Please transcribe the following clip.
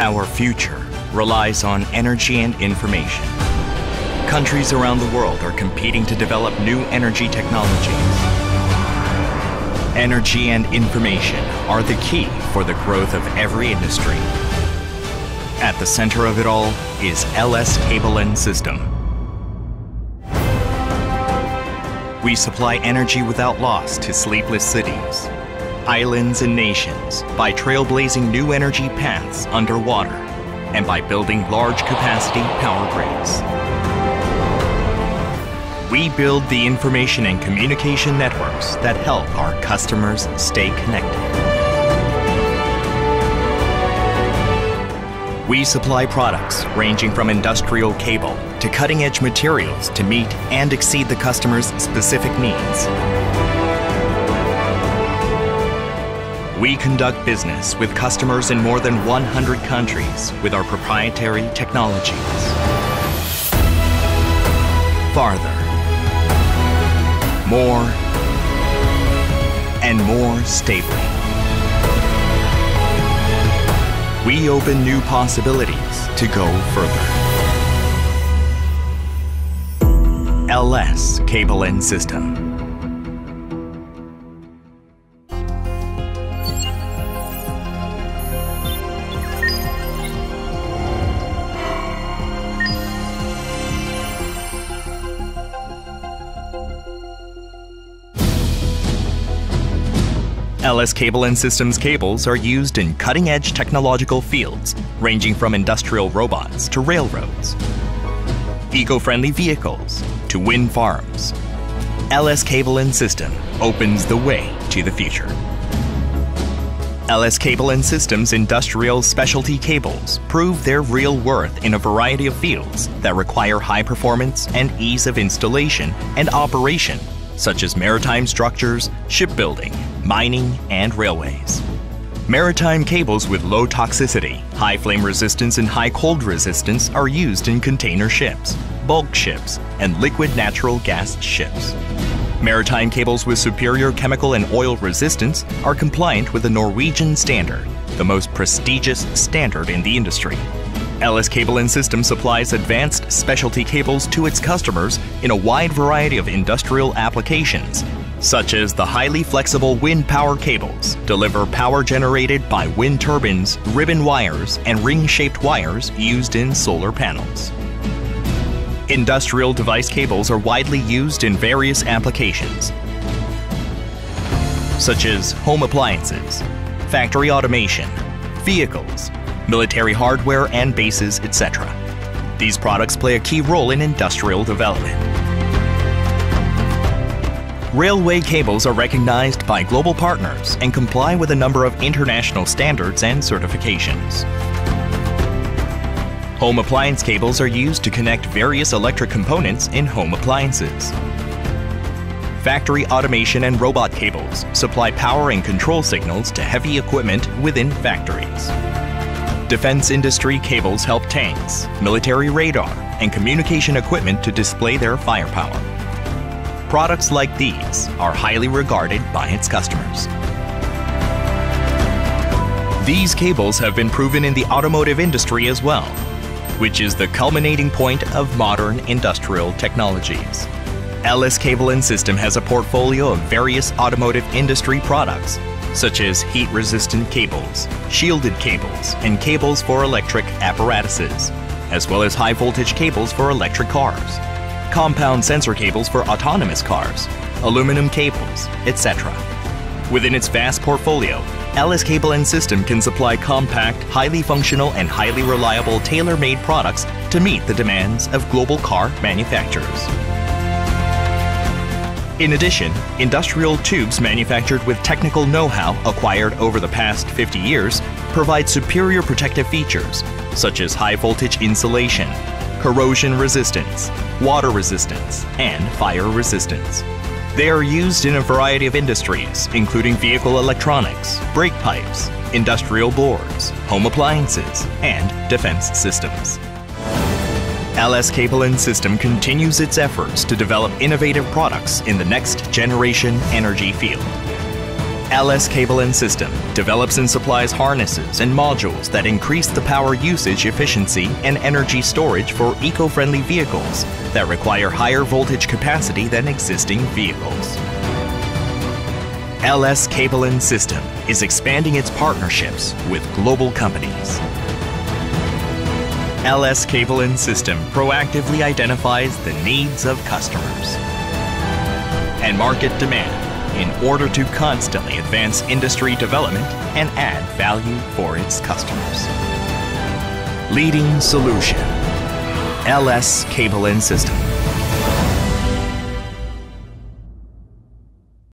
Our future relies on energy and information. Countries around the world are competing to develop new energy technologies. Energy and information are the key for the growth of every industry. At the center of it all is LS Cable and System. We supply energy without loss to sleepless cities, islands, and nations by trailblazing new energy paths underwater and by building large capacity power grids. We build the information and communication networks that help our customers stay connected. We supply products ranging from industrial cable to cutting edge materials to meet and exceed the customer's specific needs. We conduct business with customers in more than 100 countries with our proprietary technologies. Farther, more, and more stably. We open new possibilities to go further. LS Cable and System. LS Cable and Systems cables are used in cutting-edge technological fields, ranging from industrial robots to railroads, eco-friendly vehicles to wind farms. LS Cable and System opens the way to the future. LS Cable and Systems industrial specialty cables prove their real worth in a variety of fields that require high performance and ease of installation and operation such as maritime structures, shipbuilding, mining, and railways. Maritime cables with low toxicity, high flame resistance, and high cold resistance are used in container ships, bulk ships, and liquid natural gas ships. Maritime cables with superior chemical and oil resistance are compliant with the Norwegian standard, the most prestigious standard in the industry. LS Cable and System supplies advanced specialty cables to its customers in a wide variety of industrial applications, such as the highly flexible wind power cables deliver power generated by wind turbines, ribbon wires, and ring-shaped wires used in solar panels. Industrial device cables are widely used in various applications, such as home appliances, factory automation, vehicles, military hardware and bases, etc. These products play a key role in industrial development. Railway cables are recognized by global partners and comply with a number of international standards and certifications. Home appliance cables are used to connect various electric components in home appliances. Factory automation and robot cables supply power and control signals to heavy equipment within factories. Defense industry cables help tanks, military radar, and communication equipment to display their firepower. Products like these are highly regarded by its customers. These cables have been proven in the automotive industry as well, which is the culminating point of modern industrial technologies. LS Cable and System has a portfolio of various automotive industry products such as heat-resistant cables, shielded cables, and cables for electric apparatuses, as well as high-voltage cables for electric cars, compound sensor cables for autonomous cars, aluminum cables, etc. Within its vast portfolio, LS Cable and System can supply compact, highly functional, and highly reliable tailor-made products to meet the demands of global car manufacturers. In addition, industrial tubes manufactured with technical know-how acquired over the past 50 years provide superior protective features, such as high voltage insulation, corrosion resistance, water resistance, and fire resistance. They are used in a variety of industries, including vehicle electronics, brake pipes, industrial boards, home appliances, and defense systems. LS Cable and System continues its efforts to develop innovative products in the next generation energy field. LS Cable and System develops and supplies harnesses and modules that increase the power usage efficiency and energy storage for eco-friendly vehicles that require higher voltage capacity than existing vehicles. LS Cable and System is expanding its partnerships with global companies. LS Cable and System proactively identifies the needs of customers and market demand in order to constantly advance industry development and add value for its customers. Leading Solution LS Cable and System.